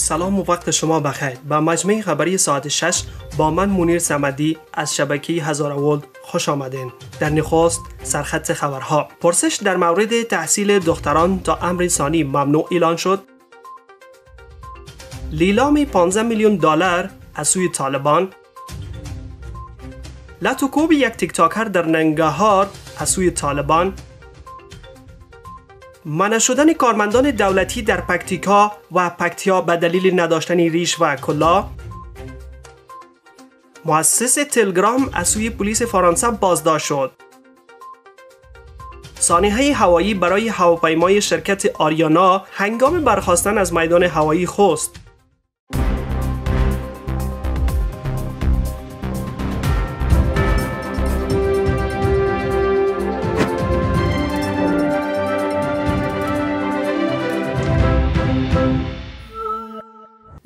سلام و وقت شما بخیر. به مجمع خبری ساعت 6 با من مونیر سمدی از شبکه هزار ولد خوش آمدین. در نخست سرخط خبرها. پرسش در مورد تحصیل دختران تا امر ثانی ممنوع اعلان شد. لیلام 15 میلیون دلار از سوی طالبان. لاتوکوب یک تیک تاکر در ننگهار از سوی طالبان. منع شدن کارمندان دولتی در پکتیکا و پکتیا به دلیل نداشتن ریش و کلا. مؤسس تلگرام از سوی پلیس فرانسه بازداشت شد. سانحه هوایی برای هواپیمای شرکت آریانا هنگام برخواستن از میدان هوایی خوست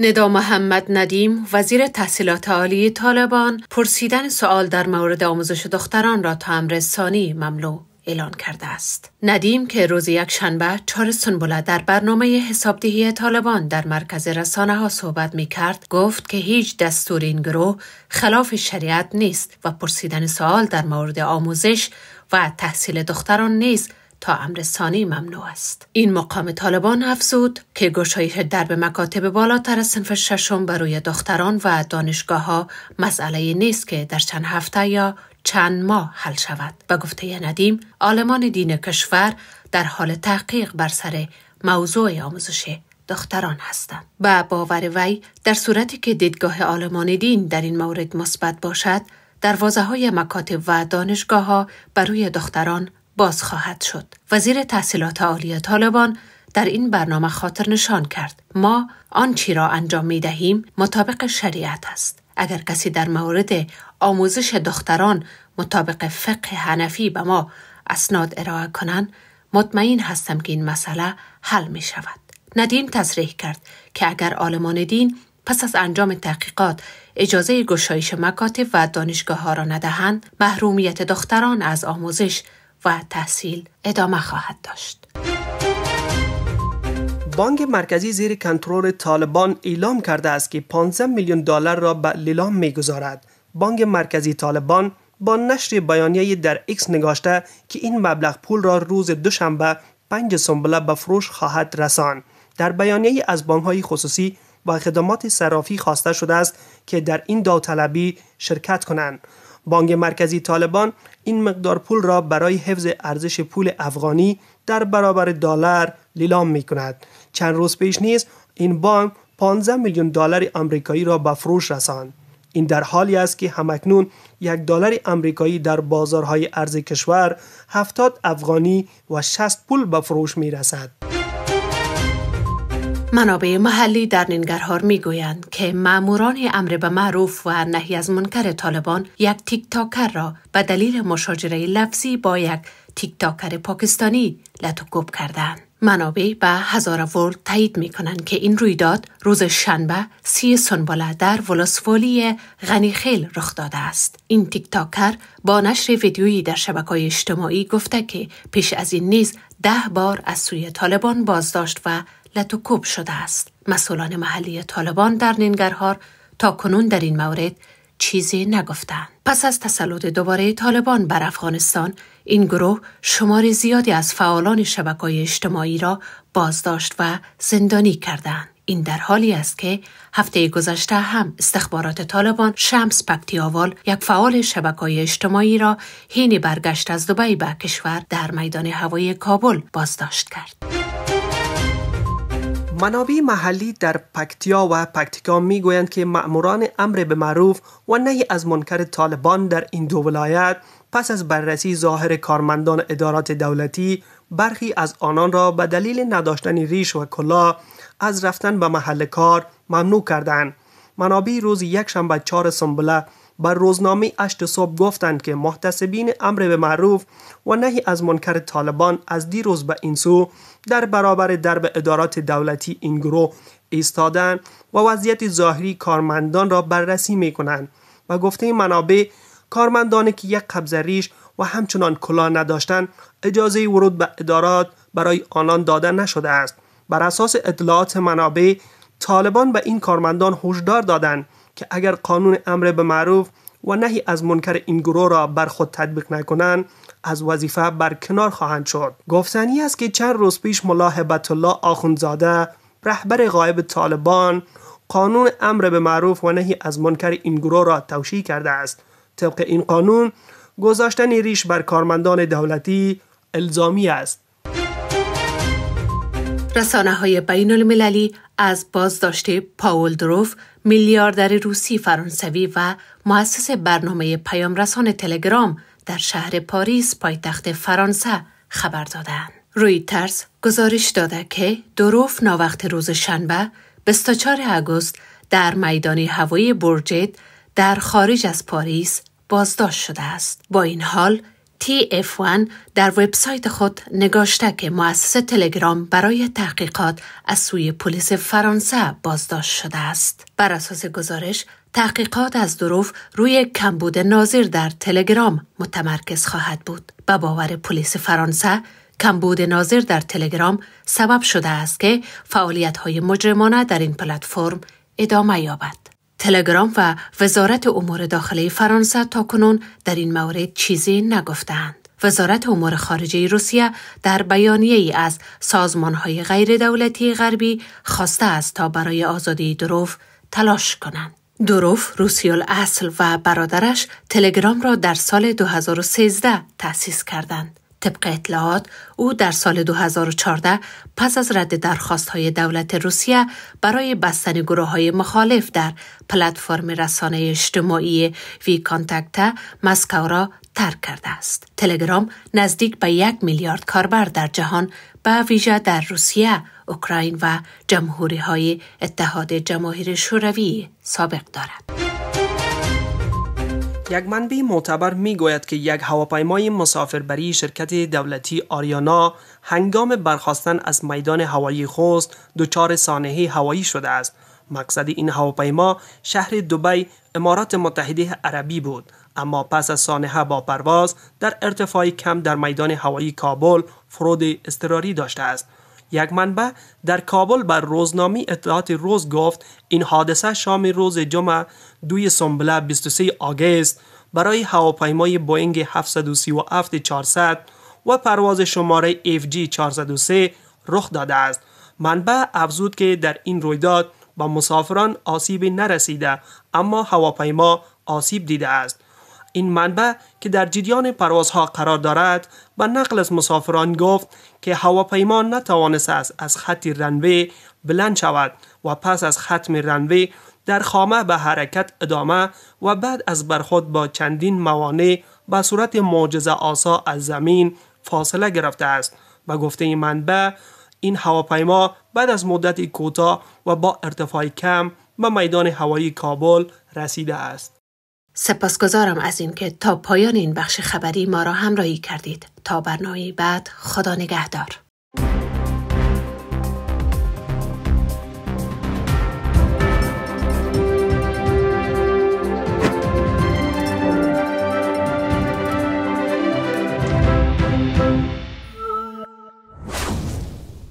ندا محمد ندیم وزیر تحصیلات عالی طالبان پرسیدن سوال در مورد آموزش دختران را تا امر ثانی مملو اعلان کرده است. ندیم که روز یک شنبه چهار سنبوله در برنامه حسابدهی طالبان در مرکز رسانه ها صحبت می کرد گفت که هیچ دستور این گروه خلاف شریعت نیست و پرسیدن سوال در مورد آموزش و تحصیل دختران نیست تا امر ثانی ممنوع است. این مقام طالبان افزود که گشایش درب مکاتب بالاتر از صنف ششم برای دختران و دانشگاه ها مسئله نیست که در چند هفته یا چند ماه حل شود. و گفته ندیم عالمان دین کشور در حال تحقیق بر سر موضوع آموزش دختران هستند. و باور وی در صورتی که دیدگاه عالمان دین در این مورد مثبت باشد دروازه های مکاتب و دانشگاه ها برای دختران باز خواهد شد. وزیر تحصیلات عالی طالبان در این برنامه خاطر نشان کرد ما آنچی را انجام می دهیم مطابق شریعت است. اگر کسی در مورد آموزش دختران مطابق فقه حنفی به ما اسناد ارائه کنند مطمئن هستم که این مسئله حل می شود. ندیم تصریح کرد که اگر آلمان دین پس از انجام تحقیقات اجازه گشایش مکاتب و دانشگاه ها را ندهند محرومیت دختران از آموزش و تحصیل ادامه خواهد داشت. بانک مرکزی زیر کنترل طالبان اعلام کرده است که 15 میلیون دلار را به لیلام می‌گذارد. بانک مرکزی طالبان با نشر بیانیه در ایکس نگاشته که این مبلغ پول را روز دوشنبه 5 سنبله به فروش خواهد رساند. در بیانیه از بانک های خصوصی با خدمات صرافی خواسته شده است که در این داوطلبی شرکت کنند. بانک مرکزی طالبان این مقدار پول را برای حفظ ارزش پول افغانی در برابر دلار لیلام می کند. چند روز پیش نیز این بانک 15 میلیون دلار آمریکایی را به فروش رساند. این در حالی است که همکنون یک دلار آمریکایی در بازارهای ارز کشور 70 افغانی و 60 پول به فروش می رسد. منابع محلی در ننگرهار می گویند که معموران امر به معروف و نهی از منکر طالبان یک تیک تاکر را به دلیل مشاجره لفظی با یک تیک تاکر پاکستانی لطوکوب کردند. منابع به هزار ورد تایید می کنند که این رویداد روز شنبه سی سنباله در ولسوالی غنیخیل رخ داده است. این تیک تاکر با نشر ویدیویی در شبکه اجتماعی گفته که پیش از این نیز ده بار از سوی طالبان بازداشت و لطوکوب شده است. مسئولان محلی طالبان در نینگرهار تا کنون در این مورد چیزی نگفتند. پس از تسلط دوباره طالبان بر افغانستان این گروه شمار زیادی از فعالان شبکه اجتماعی را بازداشت و زندانی کردند. این در حالی است که هفته گذشته هم استخبارات طالبان شمس پکتیاوال یک فعال شبکه اجتماعی را حین برگشت از دبی به کشور در میدان هوایی کابل بازداشت کرد. منابع محلی در پکتیا و پکتیکا می گویند که مأموران امر به معروف و نهی از منکر طالبان در این دو ولایت پس از بررسی ظاهر کارمندان ادارات دولتی برخی از آنان را به دلیل نداشتن ریش و کلا از رفتن به محل کار ممنوع کردند. منابع روز یک شنبه چهار سنبله بر روزنامه اشت صبح گفتند که محتسبین امر به معروف و نهی از منکر طالبان از دیروز به این سو در برابر درب ادارات دولتی این گروه ایستادند و وضعیت ظاهری کارمندان را بررسی می کنند و گفته منابع کارمندانی که یک قبض ریش و همچنان کلا نداشتند اجازه ورود به ادارات برای آنان داده نشده است. بر اساس اطلاعات منابع طالبان به این کارمندان هشدار دادند که اگر قانون امر به معروف و نهی از منکر این گروه را بر خود تطبیق نکنند از وظیفه برکنار خواهند شد. گفتنی است که چند روز پیش ملا هبت الله آخوندزاده رهبر غایب طالبان قانون امر به معروف و نهی از منکر این گروه را توشیح کرده است. طبق این قانون گذاشتن ریش بر کارمندان دولتی الزامی است. رسانه های بین المللی از بازداشت پاول دروف میلیاردر روسی فرانسوی و مؤسس برنامه پیامرسان تلگرام در شهر پاریس پایتخت فرانسه خبر دادند. رویترز گزارش داده که دروف ناوقت روز شنبه 24 آگوست در میدان هوایی برجت در خارج از پاریس بازداشت شده است. با این حال TF1 در وبسایت خود نگاشته که مؤسس تلگرام برای تحقیقات از سوی پلیس فرانسه بازداشت شده است. بر اساس گزارش تحقیقات از دروف روی کمبود ناظر در تلگرام متمرکز خواهد بود. به باور پلیس فرانسه کمبود ناظر در تلگرام سبب شده است که فعالیت های مجرمانه در این پلتفرم ادامه یابد. تلگرام و وزارت امور داخلی فرانسه تا کنون در این مورد چیزی نگفتند. وزارت امور خارجه روسیه در بیانیه ای از سازمان های غیر دولتی غربی خواسته است تا برای آزادی دروف تلاش کنند. دروف روسیال اصل و برادرش تلگرام را در سال 2013 تأسیس کردند. طبق اطلاعات او در سال 2014 پس از رد درخواست های دولت روسیه برای بستن گروه های مخالف در پلتفرم رسانه اجتماعی وی کانتکت مسکو را ترک کرده است. تلگرام نزدیک به یک میلیارد کاربر در جهان به ویژه در روسیه، اوکراین و جمهوری های اتحاد جماهیر شوروی سابق دارد. یک منبع معتبر می گوید که یک هواپیمای مسافربری شرکت دولتی آریانا هنگام برخواستن از میدان هوایی خوست دچار سانحه هوایی شده است. مقصد این هواپیما شهر دبی امارات متحده عربی بود اما پس از سانحه با پرواز در ارتفاع کم در میدان هوایی کابل فرود اضطراری داشته است یک منبع در کابل بر روزنامه اطلاعات روز گفت این حادثه شام روز جمعه دوی سنبله 23 آگست برای هواپیمای بوینگ 737 400 و پرواز شماره FG 403 رخ داده است. منبع افزود که در این رویداد با مسافران آسیبی نرسیده اما هواپیما آسیب دیده است. این منبع که در جریان پروازها قرار دارد و نقل از مسافران گفت که هواپیما نتوانسته است از خط رنوی بلند شود و پس از ختم رنوی در خامه به حرکت ادامه و بعد از برخود با چندین موانع به صورت معجزه آسا از زمین فاصله گرفته است. و گفته منبع این هواپیما بعد از مدت کوتاه و با ارتفاع کم به میدان هوایی کابل رسیده است. سپاسگزارم از اینکه تا پایان این بخش خبری ما را همراهی کردید. تا برنامه بعد خدا نگهدار.